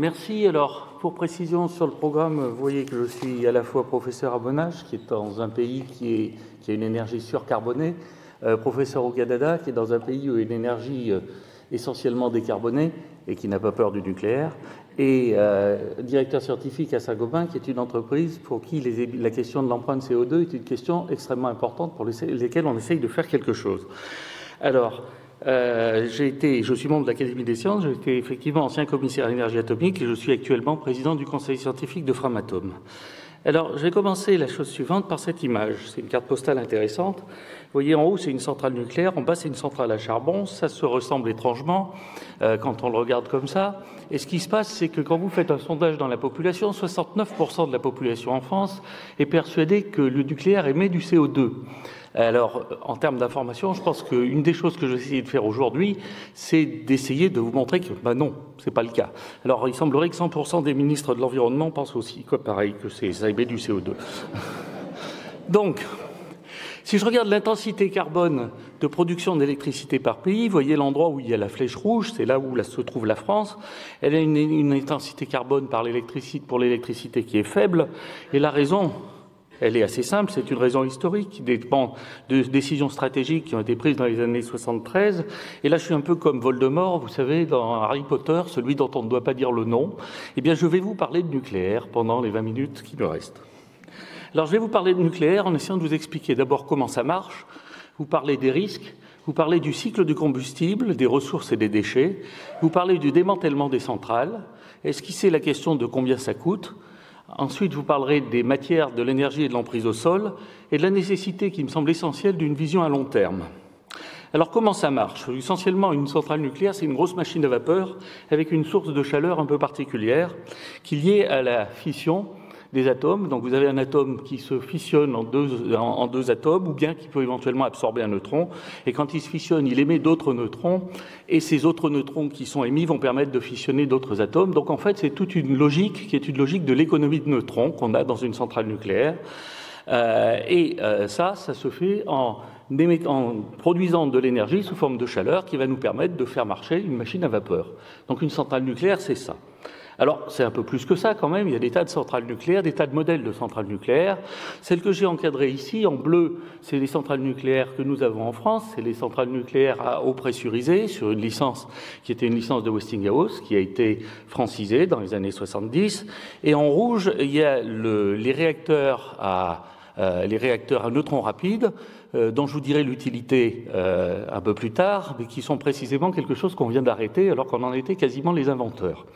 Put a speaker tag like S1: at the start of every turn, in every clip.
S1: Merci. Alors, pour précision sur le programme, vous voyez que je suis à la fois professeur à Monash, qui est dans un pays qui, a une énergie surcarbonée, euh, professeur au Canada, qui est dans un pays où il y a une énergie euh, essentiellement décarbonée et qui n'a pas peur du nucléaire, et euh, directeur scientifique à Saint-Gobain, qui est une entreprise pour qui la question de l'empreinte CO2 est une question extrêmement importante pour les, lesquelles on essaye de faire quelque chose. Alors, euh, j'ai été, je suis membre de l'Académie des sciences, j'ai été effectivement ancien commissaire à l'énergie atomique et je suis actuellement président du conseil scientifique de Framatome. Alors, je vais commencer la chose suivante par cette image. C'est une carte postale intéressante. Vous voyez, en haut, c'est une centrale nucléaire, en bas, c'est une centrale à charbon. Ça se ressemble étrangement euh, quand on le regarde comme ça. Et ce qui se passe, c'est que quand vous faites un sondage dans la population, 69% de la population en France est persuadée que le nucléaire émet du CO2. Alors, en termes d'information, je pense qu'une des choses que je vais essayer de faire aujourd'hui, c'est d'essayer de vous montrer que, ben non, c'est pas le cas. Alors, il semblerait que 100% des ministres de l'Environnement pensent aussi, quoi, pareil, que c'est émet du CO2. Donc, si je regarde l'intensité carbone de production d'électricité par pays, vous voyez l'endroit où il y a la flèche rouge, c'est là où se trouve la France. Elle a une, intensité carbone pour l'électricité qui est faible. Et la raison, elle est assez simple, c'est une raison historique qui dépend de décisions stratégiques qui ont été prises dans les années 73. Et là, je suis un peu comme Voldemort, vous savez, dans Harry Potter, celui dont on ne doit pas dire le nom. Eh bien, je vais vous parler de nucléaire pendant les 20 minutes qui me restent. Alors, je vais vous parler de nucléaire en essayant de vous expliquer d'abord comment ça marche, vous parler des risques, vous parler du cycle du combustible, des ressources et des déchets, vous parler du démantèlement des centrales, esquisser la question de combien ça coûte, Ensuite, je vous parlerai des matières, de l'énergie et de l'emprise au sol, et de la nécessité, qui me semble essentielle, d'une vision à long terme. Alors comment ça marche? Essentiellement, une centrale nucléaire, c'est une grosse machine à vapeur avec une source de chaleur un peu particulière qui est liée à la fission des atomes. Donc vous avez un atome qui se fissionne en deux, atomes, ou bien qui peut éventuellement absorber un neutron. Et quand il se fissionne, il émet d'autres neutrons, et ces autres neutrons qui sont émis vont permettre de fissionner d'autres atomes. Donc en fait, c'est toute une logique qui est une logique de l'économie de neutrons qu'on a dans une centrale nucléaire. Euh, et euh, ça, ça se fait en produisant de l'énergie sous forme de chaleur qui va nous permettre de faire marcher une machine à vapeur. Donc une centrale nucléaire, c'est ça. Alors, c'est un peu plus que ça quand même. Il y a des tas de centrales nucléaires, des tas de modèles de centrales nucléaires. Celle que j'ai encadrée ici, en bleu, c'est les centrales nucléaires que nous avons en France. C'est les centrales nucléaires à eau pressurisée sur une licence qui était une licence de Westinghouse, qui a été francisée dans les années 70. Et en rouge, il y a le, les réacteurs à euh, les réacteurs à neutrons rapides, euh, dont je vous dirai l'utilité euh, un peu plus tard, mais qui sont précisément quelque chose qu'on vient d'arrêter alors qu'on en était quasiment les inventeurs.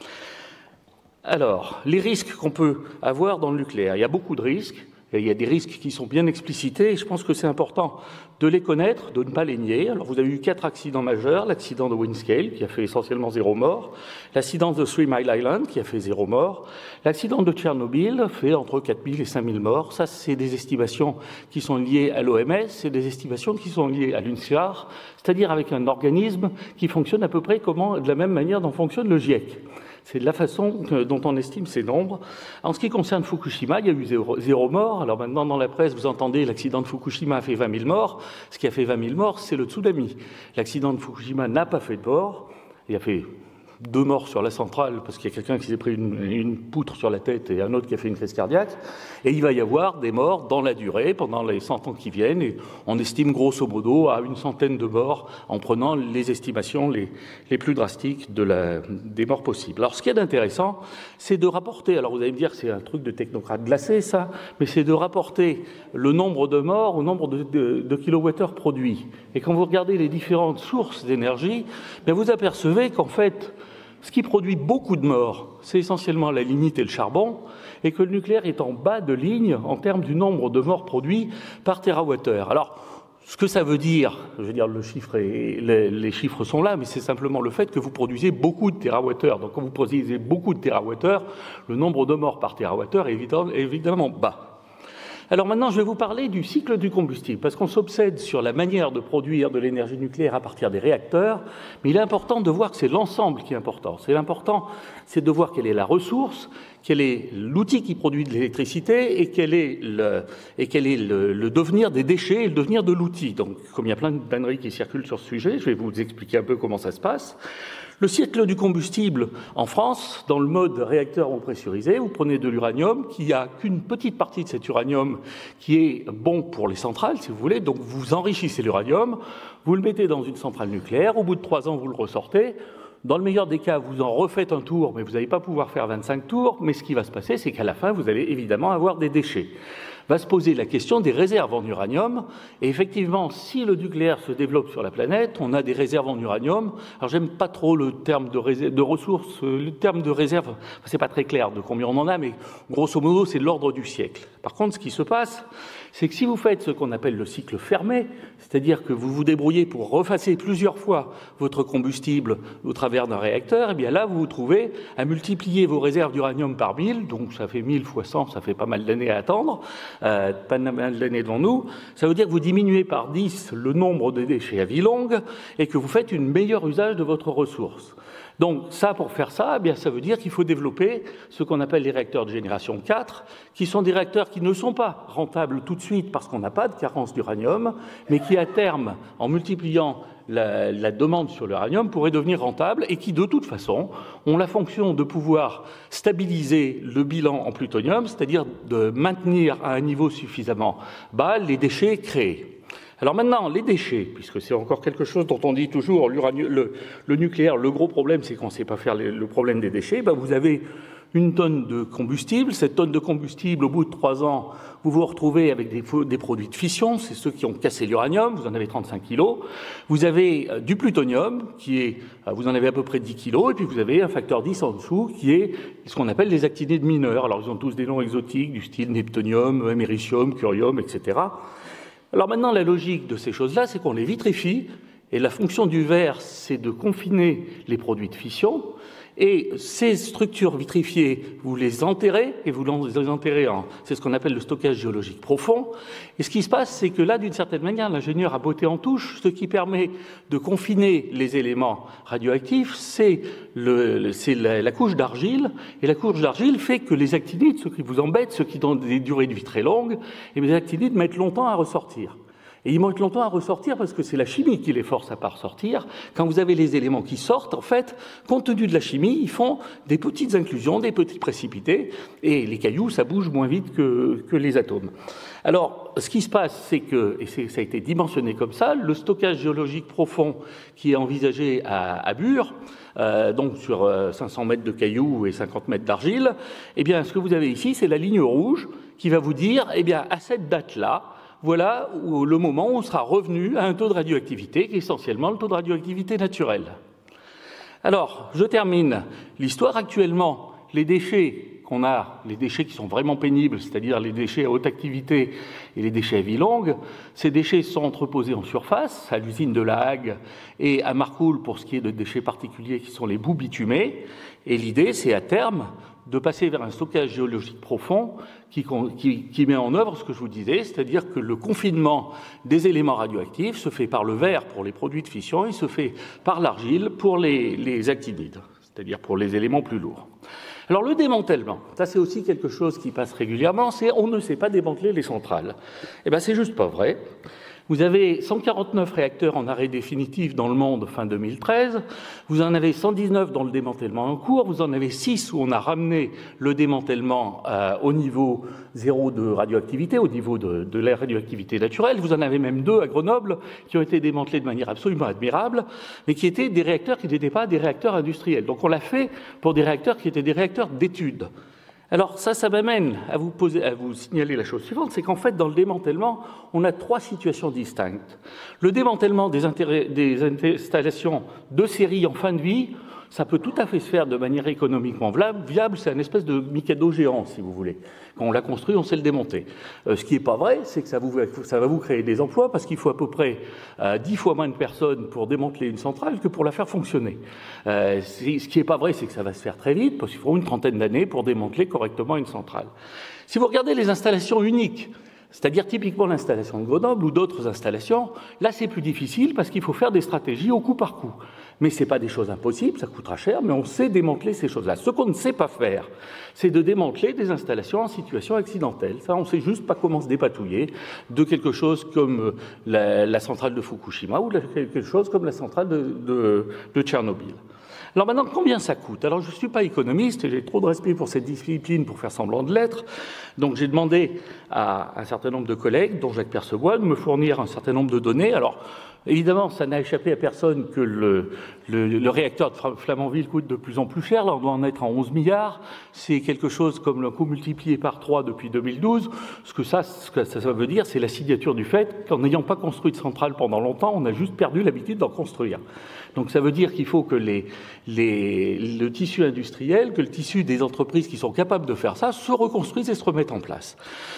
S1: Alors, les risques qu'on peut avoir dans le nucléaire. Il y a beaucoup de risques. Et il y a des risques qui sont bien explicités et je pense que c'est important de les connaître, de ne pas les nier. Alors vous avez eu quatre accidents majeurs, l'accident de Windscale qui a fait essentiellement zéro mort, l'accident de Three Mile Island qui a fait zéro mort, l'accident de Tchernobyl fait entre 4000 et 5000 morts. Ça, c'est des estimations qui sont liées à l'OMS, c'est des estimations qui sont liées à l'UNSCAR, c'est-à-dire avec un organisme qui fonctionne à peu près de la même manière dont fonctionne le GIEC. C'est la façon dont on estime ces nombres. En ce qui concerne Fukushima, il y a eu zéro, mort. Alors maintenant, dans la presse, vous entendez l'accident de Fukushima a fait 20 000 morts. Ce qui a fait 20 000 morts, c'est le tsunami. L'accident de Fukushima n'a pas fait de mort. Il a fait deux morts sur la centrale parce qu'il y a quelqu'un qui s'est pris une, poutre sur la tête et un autre qui a fait une crise cardiaque. Et il va y avoir des morts dans la durée, pendant les 100 ans qui viennent. Et on estime grosso modo à une centaine de morts en prenant les estimations les, les plus drastiques de la, des morts possibles. Alors ce qui est intéressant, c'est de rapporter, alors vous allez me dire c'est un truc de technocrate glacé ça, mais c'est de rapporter le nombre de morts au nombre de, de, de kilowattheures produits. Et quand vous regardez les différentes sources d'énergie, ben vous apercevez qu'en fait, ce qui produit beaucoup de morts, c'est essentiellement la lignite et le charbon, et que le nucléaire est en bas de ligne en termes du nombre de morts produits par térawattheure. Alors, ce que ça veut dire, je veux dire, le chiffre les, les, chiffres sont là, mais c'est simplement le fait que vous produisez beaucoup de térawattheures. Donc, quand vous produisez beaucoup de térawattheures, le nombre de morts par térawattheure est évidemment bas. Alors maintenant, je vais vous parler du cycle du combustible, parce qu'on s'obsède sur la manière de produire de l'énergie nucléaire à partir des réacteurs, mais il est important de voir que c'est l'ensemble qui est important. C'est important, c'est de voir quelle est la ressource, quel est l'outil qui produit de l'électricité et quel est, le, et quel est le, devenir des déchets et le devenir de l'outil. Donc, comme il y a plein de qui circulent sur ce sujet, je vais vous expliquer un peu comment ça se passe. Le cycle du combustible en France, dans le mode réacteur ou pressurisé, vous prenez de l'uranium qui a qu'une petite partie de cet uranium qui est bon pour les centrales, si vous voulez. Donc vous enrichissez l'uranium, vous le mettez dans une centrale nucléaire, au bout de trois ans, vous le ressortez. Dans le meilleur des cas, vous en refaites un tour, mais vous n'allez pas pouvoir faire 25 tours. Mais ce qui va se passer, c'est qu'à la fin, vous allez évidemment avoir des déchets va se poser la question des réserves en uranium. Et effectivement, si le nucléaire se développe sur la planète, on a des réserves en uranium. Alors, j'aime pas trop le terme de, de ressources, le terme de réserve, c'est pas très clair de combien on en a, mais grosso modo, c'est l'ordre du siècle. Par contre, ce qui se passe, c'est que si vous faites ce qu'on appelle le cycle fermé, c'est-à-dire que vous vous débrouillez pour refasser plusieurs fois votre combustible au travers d'un réacteur, et eh bien là, vous vous trouvez à multiplier vos réserves d'uranium par 1000, donc ça fait 1000 fois 100, ça fait pas mal d'années à attendre, euh, pas mal d'années devant nous. Ça veut dire que vous diminuez par 10 le nombre de déchets à vie longue et que vous faites un meilleur usage de votre ressource. Donc ça, pour faire ça, eh ça veut dire qu'il faut développer ce qu'on appelle les réacteurs de génération 4, qui sont des réacteurs qui ne sont pas rentables tout de suite parce qu'on n'a pas de carence d'uranium, mais qui à terme, en multipliant la, la demande sur l'uranium, pourraient devenir rentables et qui de toute façon ont la fonction de pouvoir stabiliser le bilan en plutonium, c'est-à-dire de maintenir à un niveau suffisamment bas les déchets créés. Alors maintenant, les déchets, puisque c'est encore quelque chose dont on dit toujours, le, le nucléaire, le gros problème, c'est qu'on ne sait pas faire le problème des déchets, ben vous avez une tonne de combustible. Cette tonne de combustible, au bout de trois ans, vous vous retrouvez avec des, des produits de fission, c'est ceux qui ont cassé l'uranium, vous en avez 35 kilos. Vous avez euh, du plutonium, qui est, euh, vous en avez à peu près 10 kilos, et puis vous avez un facteur 10 en dessous, qui est ce qu'on appelle les actinides mineurs. Alors ils ont tous des noms exotiques, du style neptunium, américium, curium, etc. Alors maintenant, la logique de ces choses-là, c'est qu'on les vitrifie, et la fonction du verre, c'est de confiner les produits de fission. Et ces structures vitrifiées, vous les enterrez et vous les enterrez en. C'est ce qu'on appelle le stockage géologique profond. Et ce qui se passe, c'est que là, d'une certaine manière, l'ingénieur a botté en touche. Ce qui permet de confiner les éléments radioactifs, c'est la, la, couche d'argile. Et la couche d'argile fait que les actinides, ceux qui vous embêtent, ceux qui ont des durées de vie très longues, et les actinides mettent longtemps à ressortir. Et ils mettent longtemps à ressortir parce que c'est la chimie qui les force à pas ressortir. Quand vous avez les éléments qui sortent, en fait, compte tenu de la chimie, ils font des petites inclusions, des petits précipités, et les cailloux, ça bouge moins vite que, que les atomes. Alors, ce qui se passe, c'est que, et ça a été dimensionné comme ça, le stockage géologique profond qui est envisagé à, à Bure, euh, donc sur 500 euh, mètres de cailloux et 50 mètres d'argile, eh bien, ce que vous avez ici, c'est la ligne rouge qui va vous dire, eh bien, à cette date-là, voilà le moment où on sera revenu à un taux de radioactivité qui est essentiellement le taux de radioactivité naturelle. Alors, je termine. L'histoire actuellement, les déchets qu'on a, les déchets qui sont vraiment pénibles, c'est-à-dire les déchets à haute activité et les déchets à vie longue, ces déchets sont entreposés en surface, à l'usine de La Hague et à Marcoule pour ce qui est de déchets particuliers qui sont les boues bitumées. Et l'idée, c'est à terme de passer vers un stockage géologique profond qui, met en œuvre ce que je vous disais, c'est-à-dire que le confinement des éléments radioactifs se fait par le verre pour les produits de fission et se fait par l'argile pour les actinides, c'est-à-dire pour les éléments plus lourds. Alors le démantèlement, ça c'est aussi quelque chose qui passe régulièrement, c'est on ne sait pas démanteler les centrales. Eh bien c'est juste pas vrai. Vous avez 149 réacteurs en arrêt définitif dans le monde fin 2013. Vous en avez 119 dans le démantèlement en cours. Vous en avez 6 où on a ramené le démantèlement euh, au niveau zéro de radioactivité, au niveau de, la radioactivité naturelle. Vous en avez même deux à Grenoble qui ont été démantelés de manière absolument admirable, mais qui étaient des réacteurs qui n'étaient pas des réacteurs industriels. Donc on l'a fait pour des réacteurs qui étaient des réacteurs d'études. Alors ça, ça m'amène à vous, signaler la chose suivante, c'est qu'en fait, dans le démantèlement, on a trois situations distinctes. Le démantèlement des installations de série en fin de vie, ça peut tout à fait se faire de manière économiquement viable. C'est une espèce de Mikado géant, si vous voulez. Quand on l'a construit, on sait le démonter. Euh, ce qui n'est pas vrai, c'est que ça, vous, ça, va vous créer des emplois parce qu'il faut à peu près euh, fois moins de personnes pour démanteler une centrale que pour la faire fonctionner. Euh, ce qui n'est pas vrai, c'est que ça va se faire très vite parce qu'il faut une trentaine d'années pour démanteler correctement une centrale. Si vous regardez les installations uniques, c'est-à-dire typiquement l'installation de Grenoble ou d'autres installations, là c'est plus difficile parce qu'il faut faire des stratégies au coup par coup. Mais ce n'est pas des choses impossibles, ça coûtera cher, mais on sait démanteler ces choses-là. Ce qu'on ne sait pas faire, c'est de démanteler des installations en situation accidentelle. Ça, on ne sait juste pas comment se dépatouiller de quelque chose comme la, centrale de Fukushima ou quelque chose comme la centrale de, de Tchernobyl. Alors maintenant, combien ça coûte? Alors je ne suis pas économiste, j'ai trop de respect pour cette discipline pour faire semblant de l'être, donc j'ai demandé à un certain nombre de collègues, dont Jacques Percebois, de me fournir un certain nombre de données. Alors Évidemment, ça n'a échappé à personne que le, réacteur de Flamanville coûte de plus en plus cher. Là, on doit en être en 11 milliards. C'est quelque chose comme le coût multiplié par 3 depuis 2012. Ce que ça, ce que ça veut dire, c'est la signature du fait qu'en n'ayant pas construit de centrale pendant longtemps, on a juste perdu l'habitude d'en construire. Donc ça veut dire qu'il faut que le tissu industriel, que le tissu des entreprises qui sont capables de faire ça, se reconstruisent et se remettent en place.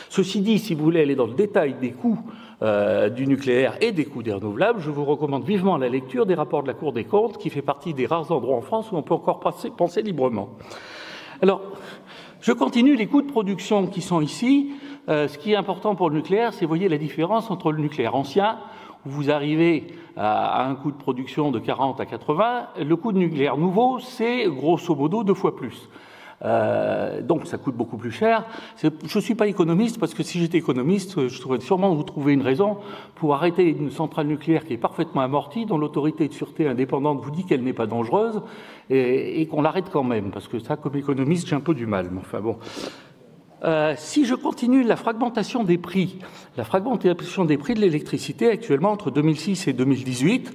S1: Ceci dit, si vous voulez aller dans le détail des coûts euh, du nucléaire et des coûts des renouvelables, je vous recommande vivement la lecture des rapports de la Cour des comptes, qui fait partie des rares endroits en France où on peut encore penser, librement. Alors, je continue les coûts de production qui sont ici. Euh, ce qui est important pour le nucléaire, c'est, voyez, la différence entre le nucléaire ancien, vous arrivez à un coût de production de 40 à 80, le coût de nucléaire nouveau, c'est grosso modo deux fois plus. Euh, donc ça coûte beaucoup plus cher. Je ne suis pas économiste parce que si j'étais économiste, je pourrais sûrement vous trouver une raison pour arrêter une centrale nucléaire qui est parfaitement amortie, dont l'autorité de sûreté indépendante vous dit qu'elle n'est pas dangereuse, et, et qu'on l'arrête quand même. Parce que ça, comme économiste, j'ai un peu du mal. Mais enfin bon. Euh, si je continue la fragmentation des prix, la fragmentation des prix de l'électricité actuellement entre 2006 et 2018,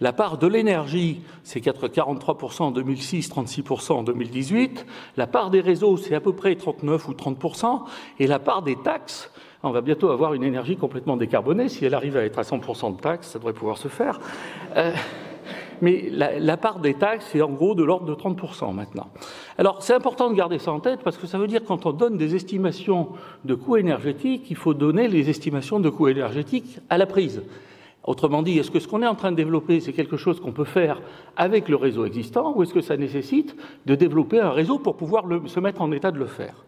S1: la part de l'énergie, c'est 43% en 2006, 36% en 2018. La part des réseaux, c'est à peu près 39 ou 30%. Et la part des taxes, on va bientôt avoir une énergie complètement décarbonée. Si elle arrive à être à 100% de taxes, ça devrait pouvoir se faire. Euh, mais la, part des taxes est en gros de l'ordre de 30% maintenant. Alors c'est important de garder ça en tête parce que ça veut dire quand on donne des estimations de coûts énergétiques, il faut donner les estimations de coûts énergétiques à la prise. Autrement dit, est-ce que ce qu'on est en train de développer, c'est quelque chose qu'on peut faire avec le réseau existant ou est-ce que ça nécessite de développer un réseau pour pouvoir se mettre en état de le faire?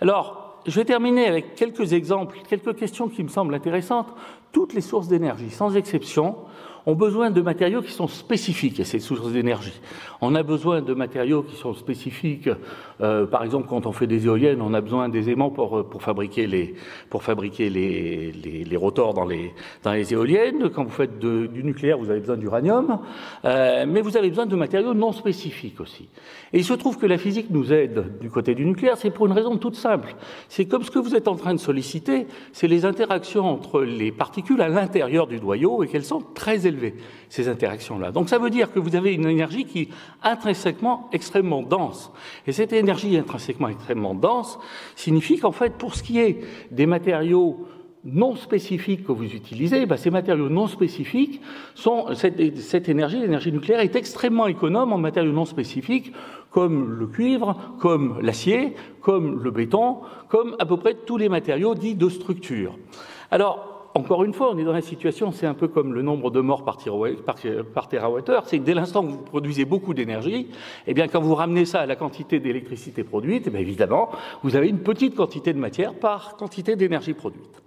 S1: Alors, je vais terminer avec quelques exemples, quelques questions qui me semblent intéressantes. Toutes les sources d'énergie, sans exception, ont besoin de matériaux qui sont spécifiques à ces sources d'énergie. On a besoin de matériaux qui sont spécifiques. Euh, par exemple, quand on fait des éoliennes, on a besoin des aimants pour, euh, fabriquer, les, pour fabriquer les, les, rotors dans les, dans les éoliennes. Quand vous faites du nucléaire, vous avez besoin d'uranium. Euh, mais vous avez besoin de matériaux non spécifiques aussi. Et il se trouve que la physique nous aide du côté du nucléaire, c'est pour une raison toute simple. C'est comme ce que vous êtes en train de solliciter, c'est les interactions entre les particules à l'intérieur du noyau et qu'elles sont très ces interactions-là. Donc ça veut dire que vous avez une énergie qui est intrinsèquement extrêmement dense. Et cette énergie intrinsèquement extrêmement dense signifie qu'en fait, pour ce qui est des matériaux non spécifiques que vous utilisez, ben ces matériaux non spécifiques sont cette, cette énergie, l'énergie nucléaire est extrêmement économe en matériaux non spécifiques comme le cuivre, comme l'acier, comme le béton, comme à peu près tous les matériaux dits de structure. Alors, encore une fois, on est dans la situation, c'est un peu comme le nombre de morts par, par, c'est que dès l'instant que vous produisez beaucoup d'énergie, eh bien, quand vous ramenez ça à la quantité d'électricité produite, eh évidemment, vous avez une petite quantité de matière par quantité d'énergie produite.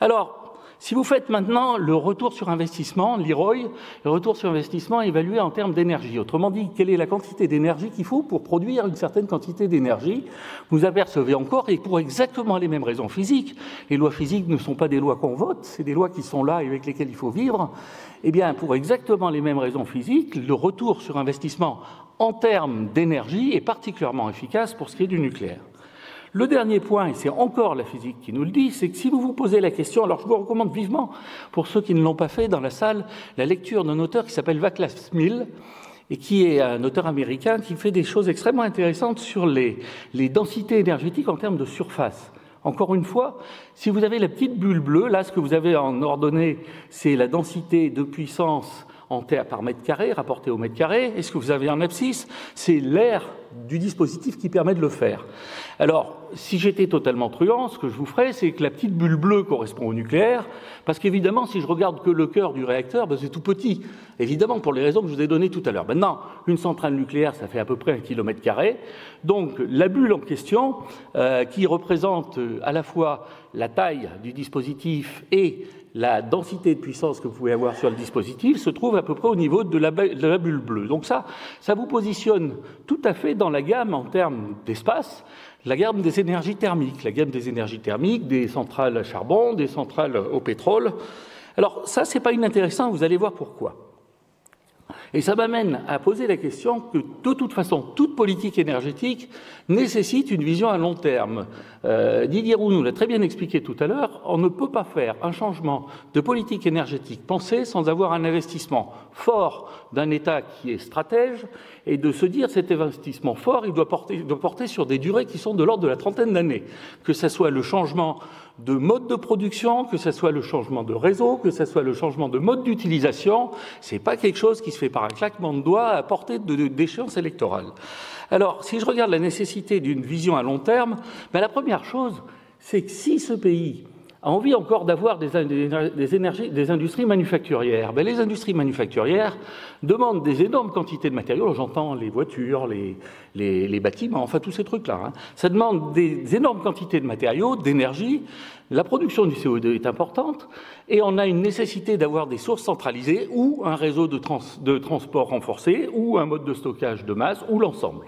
S1: Alors, si vous faites maintenant le retour sur investissement, l'IROI, le retour sur investissement est évalué en termes d'énergie. Autrement dit, quelle est la quantité d'énergie qu'il faut pour produire une certaine quantité d'énergie? Vous apercevez encore, et pour exactement les mêmes raisons physiques, les lois physiques ne sont pas des lois qu'on vote, c'est des lois qui sont là et avec lesquelles il faut vivre. Eh bien, pour exactement les mêmes raisons physiques, le retour sur investissement en termes d'énergie est particulièrement efficace pour ce qui est du nucléaire. Le dernier point, et c'est encore la physique qui nous le dit, c'est que si vous vous posez la question, alors je vous recommande vivement, pour ceux qui ne l'ont pas fait dans la salle, la lecture d'un auteur qui s'appelle Vaclav Smil, et qui est un auteur américain qui fait des choses extrêmement intéressantes sur les, densités énergétiques en termes de surface. Encore une fois, si vous avez la petite bulle bleue, là, ce que vous avez en ordonnée, c'est la densité de puissance en terre par mètre carré, rapporté au mètre carré. Et ce que vous avez en abscisse, c'est l'air du dispositif qui permet de le faire. Alors, si j'étais totalement truand, ce que je vous ferais, c'est que la petite bulle bleue correspond au nucléaire, parce qu'évidemment, si je regarde que le cœur du réacteur, ben c'est tout petit. Évidemment, pour les raisons que je vous ai données tout à l'heure. Maintenant, une centrale nucléaire, ça fait à peu près un kilomètre carré. Donc, la bulle en question, euh, qui représente euh, à la fois la taille du dispositif et la densité de puissance que vous pouvez avoir sur le dispositif se trouve à peu près au niveau de la, bulle bleue. Donc ça, ça vous positionne tout à fait dans la gamme en termes d'espace, la gamme des énergies thermiques, la gamme des énergies thermiques, des centrales à charbon, des centrales au pétrole. Alors ça, c'est pas inintéressant, vous allez voir pourquoi. Et ça m'amène à poser la question que, de toute façon, toute politique énergétique nécessite une vision à long terme. Euh, Didier Roux l'a très bien expliqué tout à l'heure, on ne peut pas faire un changement de politique énergétique pensée sans avoir un investissement fort d'un État qui est stratège et de se dire cet investissement fort, doit porter, doit porter sur des durées qui sont de l'ordre de la trentaine d'années, que ce soit le changement de mode de production, que ce soit le changement de réseau, que ce soit le changement de mode d'utilisation, c'est pas quelque chose qui se fait par un claquement de doigts à portée d'échéance électorale. Alors, si je regarde la nécessité d'une vision à long terme, ben, la première chose, c'est que si ce pays a envie encore d'avoir des, industries manufacturières. Ben, les industries manufacturières demandent des énormes quantités de matériaux. J'entends les voitures, les, bâtiments, enfin tous ces trucs-là. Hein. Ça demande des énormes quantités de matériaux, d'énergie. La production du CO2 est importante et on a une nécessité d'avoir des sources centralisées ou un réseau de transport renforcé ou un mode de stockage de masse ou l'ensemble.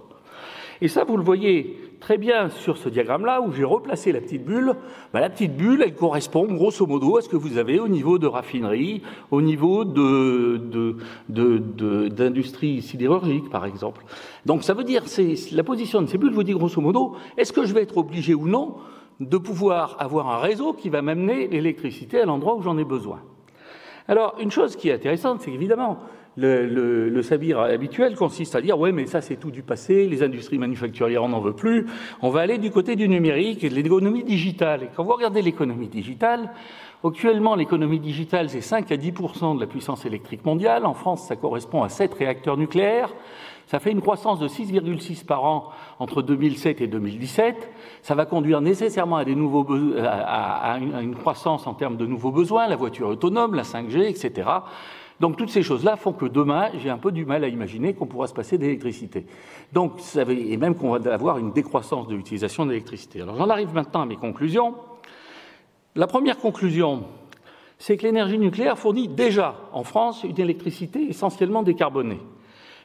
S1: Et ça, vous le voyez très bien sur ce diagramme-là, où j'ai replacé la petite bulle. Ben, la petite bulle, elle correspond grosso modo à ce que vous avez au niveau de raffinerie, au niveau d'industrie sidérurgique, par exemple. Donc ça veut dire, la position de ces bulles vous dit grosso modo, est-ce que je vais être obligé ou non de pouvoir avoir un réseau qui va m'amener l'électricité à l'endroit où j'en ai besoin? Alors, une chose qui est intéressante, c'est qu'évidemment, le, sabir habituel consiste à dire ouais mais ça c'est tout du passé, les industries manufacturières on n'en veut plus, on va aller du côté du numérique et de l'économie digitale. Et quand vous regardez l'économie digitale, actuellement l'économie digitale c'est 5 à 10% de la puissance électrique mondiale, en France ça correspond à 7 réacteurs nucléaires, ça fait une croissance de 6,6 par an entre 2007 et 2017. Ça va conduire nécessairement à, des nouveaux à une croissance en termes de nouveaux besoins, la voiture autonome, la 5G, etc. Donc toutes ces choses-là font que demain, j'ai un peu du mal à imaginer qu'on pourra se passer d'électricité. Donc, et même qu'on va avoir une décroissance de l'utilisation d'électricité. Alors j'en arrive maintenant à mes conclusions. La première conclusion, c'est que l'énergie nucléaire fournit déjà en France une électricité essentiellement décarbonée.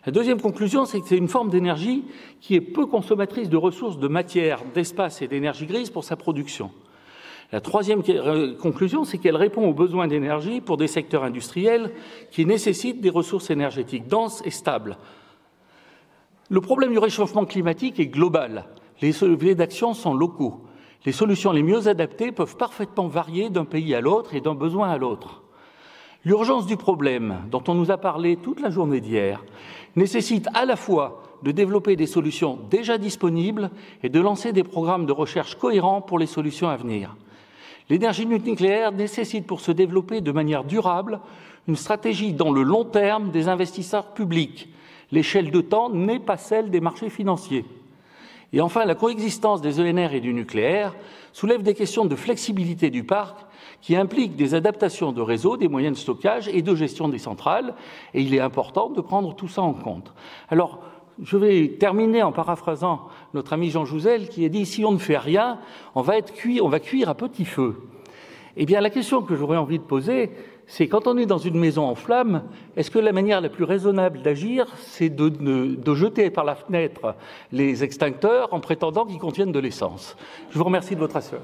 S1: La deuxième conclusion, c'est que c'est une forme d'énergie qui est peu consommatrice de ressources de matière, d'espace et d'énergie grise pour sa production. La troisième euh, conclusion, c'est qu'elle répond aux besoins d'énergie pour des secteurs industriels qui nécessitent des ressources énergétiques denses et stables. Le problème du réchauffement climatique est global. Les leviers d'action sont locaux. Les solutions les mieux adaptées peuvent parfaitement varier d'un pays à l'autre et d'un besoin à l'autre. L'urgence du problème, dont on nous a parlé toute la journée d'hier, nécessite à la fois de développer des solutions déjà disponibles et de lancer des programmes de recherche cohérents pour les solutions à venir. L'énergie nucléaire nécessite pour se développer de manière durable une stratégie dans le long terme des investisseurs publics. L'échelle de temps n'est pas celle des marchés financiers. Et enfin, la coexistence des ENR et du nucléaire soulève des questions de flexibilité du parc qui impliquent des adaptations de réseau, des moyens de stockage et de gestion des centrales, et il est important de prendre tout ça en compte. Alors, je vais terminer en paraphrasant notre ami Jean Jouzel qui a dit si on ne fait rien, on va, cuire à petit feu. Eh bien, la question que j'aurais envie de poser, c'est quand on est dans une maison en flammes, est-ce que la manière la plus raisonnable d'agir, c'est de, de, jeter par la fenêtre les extincteurs en prétendant qu'ils contiennent de l'essence? Je vous remercie de votre attention.